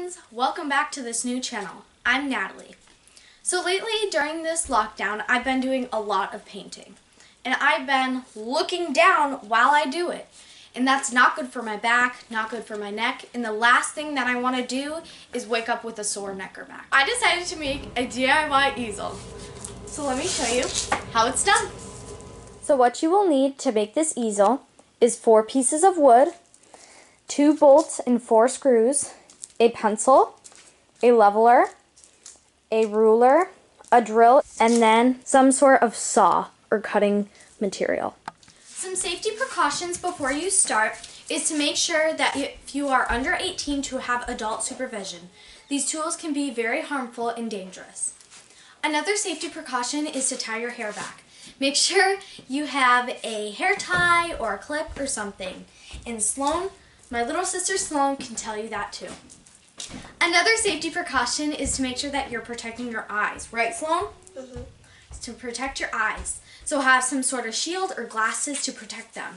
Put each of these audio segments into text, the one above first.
friends, welcome back to this new channel. I'm Natalie. So lately during this lockdown, I've been doing a lot of painting. And I've been looking down while I do it. And that's not good for my back, not good for my neck, and the last thing that I want to do is wake up with a sore neck or back. I decided to make a DIY easel. So let me show you how it's done. So what you will need to make this easel is four pieces of wood, two bolts and four screws, a pencil, a leveler, a ruler, a drill, and then some sort of saw or cutting material. Some safety precautions before you start is to make sure that if you are under 18 to have adult supervision. These tools can be very harmful and dangerous. Another safety precaution is to tie your hair back. Make sure you have a hair tie or a clip or something. And Sloan, my little sister Sloan can tell you that too. Another safety precaution is to make sure that you're protecting your eyes. Right, Sloan? Mm-hmm. To protect your eyes. So have some sort of shield or glasses to protect them.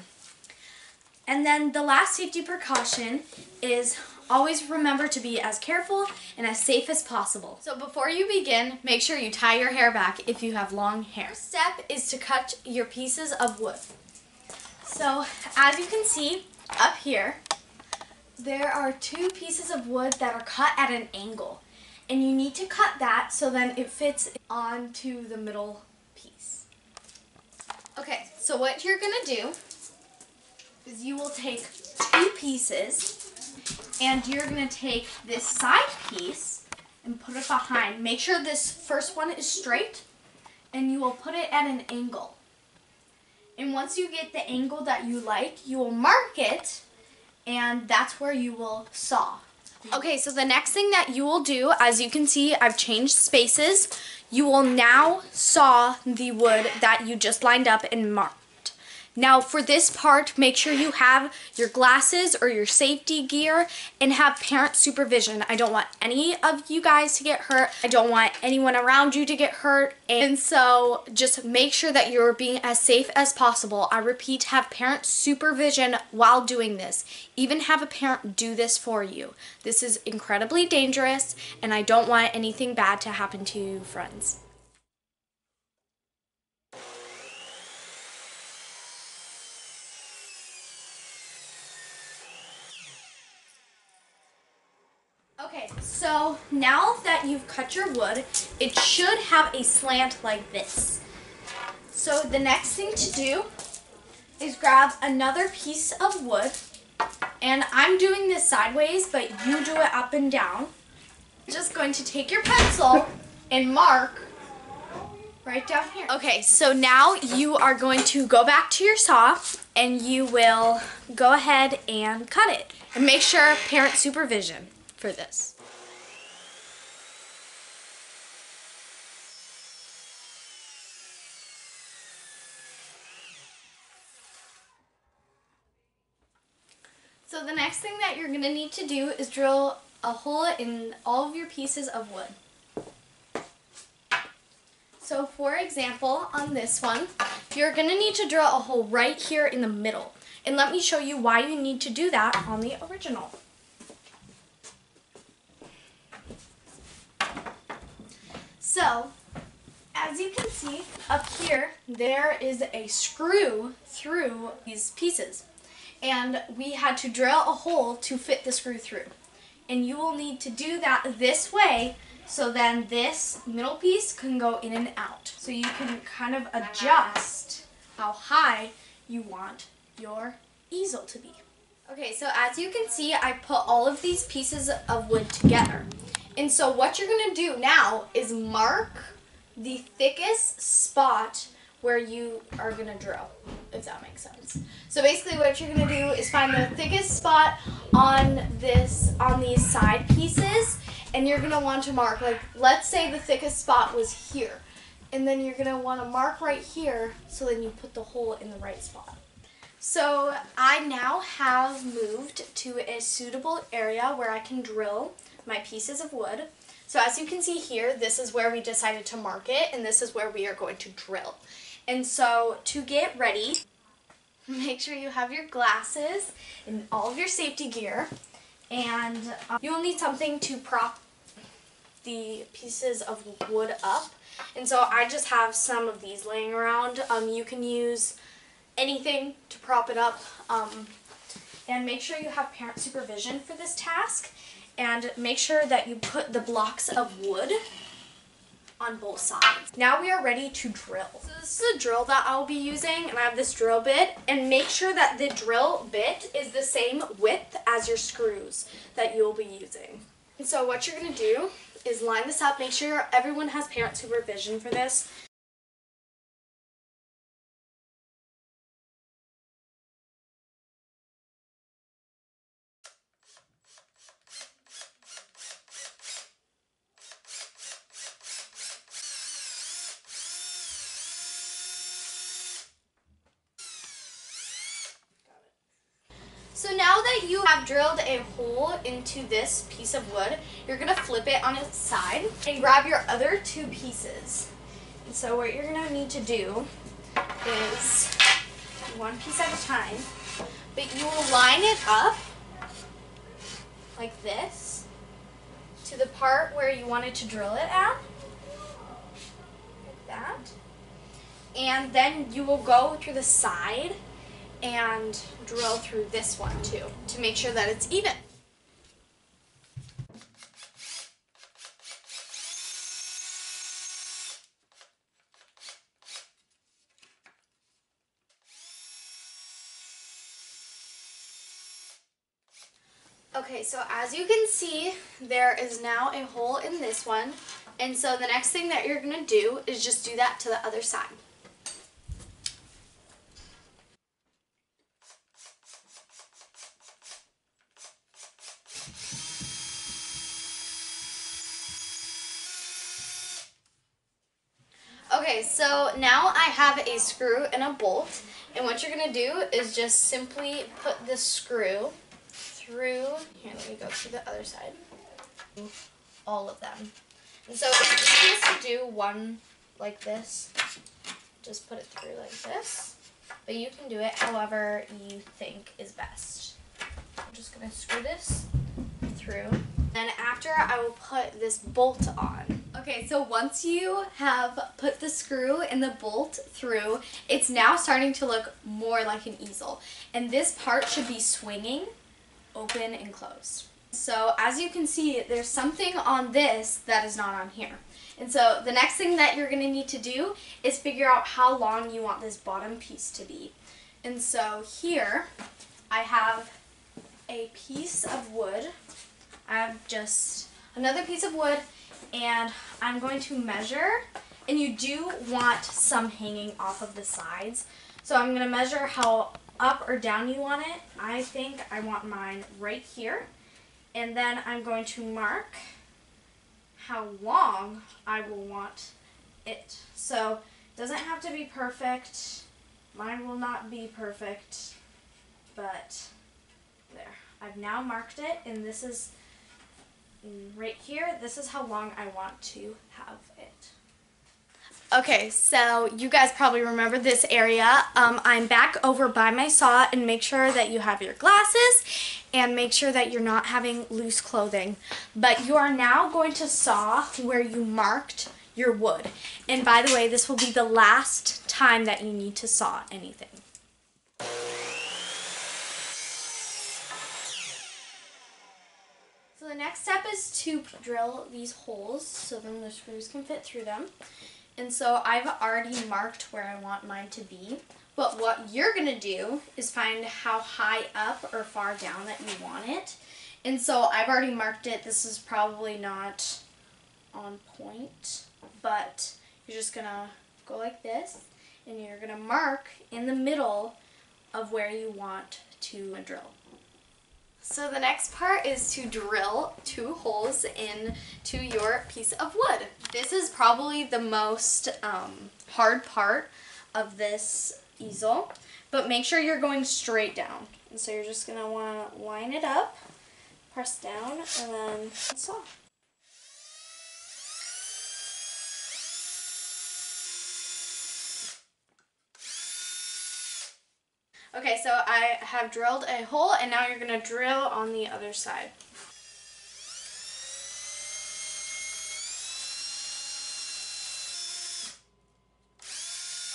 And then the last safety precaution is always remember to be as careful and as safe as possible. So before you begin, make sure you tie your hair back if you have long hair. First step is to cut your pieces of wood. So as you can see up here, there are two pieces of wood that are cut at an angle. And you need to cut that so then it fits onto the middle piece. Okay, so what you're going to do is you will take two pieces and you're going to take this side piece and put it behind. Make sure this first one is straight and you will put it at an angle. And once you get the angle that you like, you will mark it and that's where you will saw. Okay, so the next thing that you will do, as you can see, I've changed spaces. You will now saw the wood that you just lined up and marked. Now for this part, make sure you have your glasses or your safety gear and have parent supervision. I don't want any of you guys to get hurt. I don't want anyone around you to get hurt. And so just make sure that you're being as safe as possible. I repeat, have parent supervision while doing this. Even have a parent do this for you. This is incredibly dangerous and I don't want anything bad to happen to you, friends. Okay, so now that you've cut your wood, it should have a slant like this. So the next thing to do is grab another piece of wood, and I'm doing this sideways, but you do it up and down. Just going to take your pencil and mark right down here. Okay, so now you are going to go back to your saw and you will go ahead and cut it. And make sure parent supervision for this. So the next thing that you're going to need to do is drill a hole in all of your pieces of wood. So for example, on this one, you're going to need to drill a hole right here in the middle. And let me show you why you need to do that on the original. So, as you can see up here, there is a screw through these pieces. And we had to drill a hole to fit the screw through. And you will need to do that this way so then this middle piece can go in and out. So you can kind of adjust how high you want your easel to be. Okay, so as you can see, I put all of these pieces of wood together. And so what you're to do now is mark the thickest spot where you are to drill, if that makes sense. So basically what you're to do is find the thickest spot on this, on these side pieces, and you're to want to mark, like, let's say the thickest spot was here. And then you're want to mark right here, so then you put the hole in the right spot. So I now have moved to a suitable area where I can drill my pieces of wood. So as you can see here, this is where we decided to mark it, and this is where we are going to drill. And so to get ready, make sure you have your glasses and all of your safety gear. And um, you'll need something to prop the pieces of wood up. And so I just have some of these laying around. Um, you can use anything to prop it up. Um, and make sure you have parent supervision for this task. And make sure that you put the blocks of wood on both sides. Now we are ready to drill. So this is a drill that I'll be using and I have this drill bit and make sure that the drill bit is the same width as your screws that you'll be using. And so what you're going to do is line this up, make sure everyone has parent supervision for this. So now that you have drilled a hole into this piece of wood, you're going to flip it on its side and grab your other two pieces. And so what you're going to need to do is one piece at a time, but you will line it up like this to the part where you wanted to drill it at. Like that. And then you will go through the side and drill through this one too to make sure that it's even. Okay, so as you can see, there is now a hole in this one. And so the next thing that you're to do is just do that to the other side. Okay, so now I have a screw and a bolt. And what you're going to do is just simply put the screw through, here, let me go to the other side, all of them. And so it's easiest to do one like this, just put it through like this, but you can do it however you think is best. I'm just going to screw this through. And after I will put this bolt on. Okay, so once you have put the screw and the bolt through, it's now starting to look more like an easel. And this part should be swinging open and closed. So as you can see, there's something on this that is not on here. And so the next thing that you're going to need to do is figure out how long you want this bottom piece to be. And so here I have a piece of wood. I have just another piece of wood and I'm going to measure and you do want some hanging off of the sides. So I'm going to measure how up or down you want it. I think I want mine right here. And then I'm going to mark how long I will want it. So it doesn't have to be perfect. Mine will not be perfect, but there. I've now marked it and this is right here. This is how long I want to have it. Okay, so you guys probably remember this area. Um, I'm back over by my saw and make sure that you have your glasses and make sure that you're not having loose clothing. But you are now going to saw where you marked your wood. And by the way, this will be the last time that you need to saw anything. The next step is to drill these holes so then the screws can fit through them. And so I've already marked where I want mine to be. But what you're going to do is find how high up or far down that you want it. And so I've already marked it. This is probably not on point, but you're just going to go like this and you're going to mark in the middle of where you want to drill. So the next part is to drill two holes into your piece of wood. This is probably the most um, hard part of this easel, but make sure you're going straight down. And so you're just going to want to line it up, press down, and then saw. Okay, so I have drilled a hole and now you're going to drill on the other side.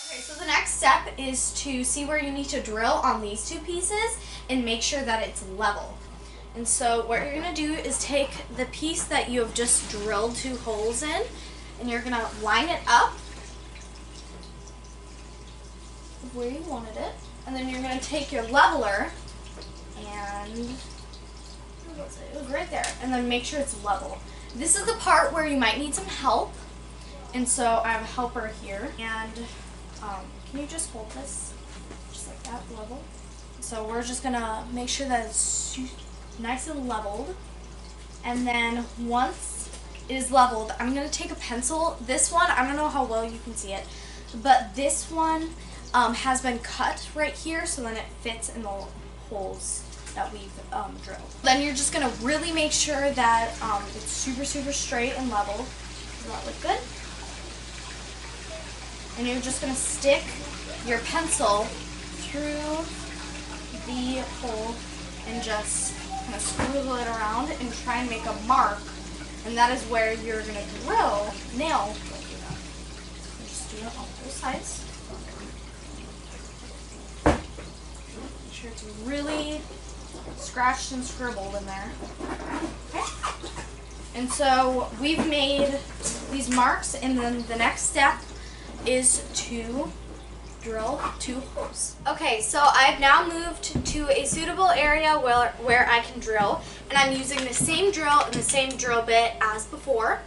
Okay, so the next step is to see where you need to drill on these two pieces and make sure that it's level. And so what you're going to do is take the piece that you have just drilled two holes in and you're going to line it up where you wanted it. And then you're gonna take your leveler and right there. And then make sure it's level. This is the part where you might need some help. And so I have a helper here. And um, can you just hold this just like that, level? So we're just gonna make sure that it's nice and leveled. And then once it is leveled, I'm gonna take a pencil. This one, I don't know how well you can see it, but this one um, has been cut right here so then it fits in the holes that we've um, drilled. Then you're just gonna really make sure that um, it's super, super straight and level. Does that look good? And you're just gonna stick your pencil through the hole and just kind of squiggle it around and try and make a mark. And that is where you're gonna drill, nail, just do it on both sides. Make sure it's really scratched and scribbled in there. And so we've made these marks and then the next step is to drill two holes. Okay, so I've now moved to a suitable area where, where I can drill and I'm using the same drill and the same drill bit as before.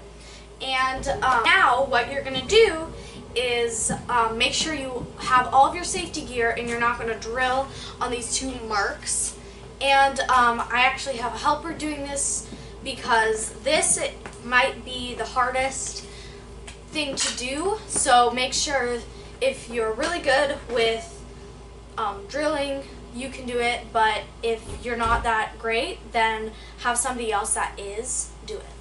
And um, now what you're gonna do is um, make sure you have all of your safety gear and you're not gonna drill on these two marks. And um, I actually have a helper doing this because this might be the hardest thing to do. So make sure if you're really good with um, drilling, you can do it. But if you're not that great, then have somebody else that is do it.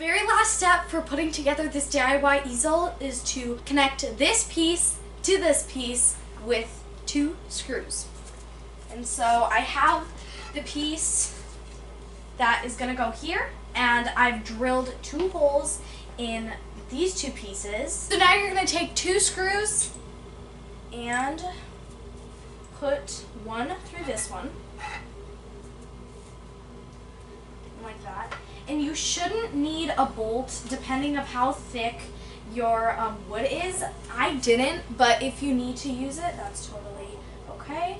Very last step for putting together this DIY easel is to connect this piece to this piece with two screws. And so I have the piece that is going to go here and I've drilled two holes in these two pieces. So now you're going to take two screws and put one through this one like that and you shouldn't need a bolt depending of how thick your um, wood is. I didn't, but if you need to use it, that's totally okay.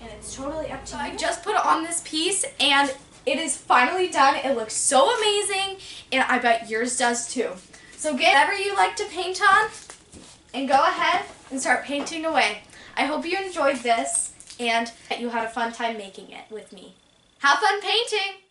And it's totally up to you. I just put it on this piece and it is finally done. It looks so amazing and I bet yours does too. So get whatever you like to paint on and go ahead and start painting away. I hope you enjoyed this and that you had a fun time making it with me. Have fun painting!